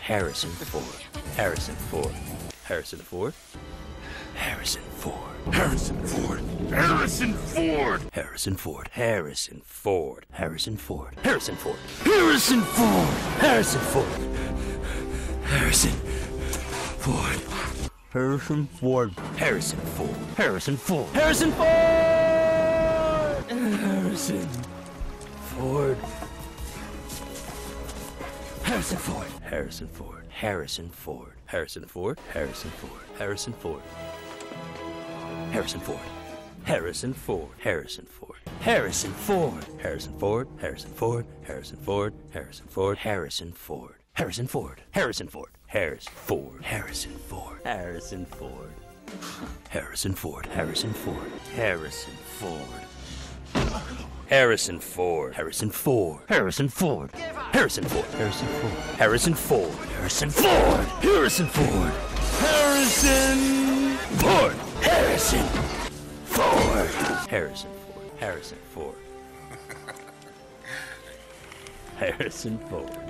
Harrison Ford. Harrison Ford. Harrison Ford. Harrison Ford. Harrison Ford. Harrison Ford. Harrison Ford. Harrison Ford. Harrison Ford. Harrison Ford. Harrison Ford. Harrison Ford. Harrison Ford. Harrison Ford. Harrison Ford. Harrison Ford. Harrison Ford. Harrison Harrison Ford. Harrison Ford. Harrison Ford. Harrison Ford. Harrison Ford. Harrison Ford. Harrison Ford. Harrison Ford. Harrison Ford. Harrison Ford. Harrison Ford. Harrison Ford. Harrison Ford. Harrison Ford. Harrison Ford. Harrison Ford. Harrison Ford. Harris Ford. Harrison Ford. Harrison Ford. Harrison Ford. Harrison Ford. Harrison Ford. Harrison Ford. Harrison Ford. Harrison Ford. Harrison Ford. Harrison Ford. Harrison Ford. Harrison Ford. Harrison Ford. Harrison Ford. Harrison Ford. Harrison Ford. Harrison Ford. Harrison Ford.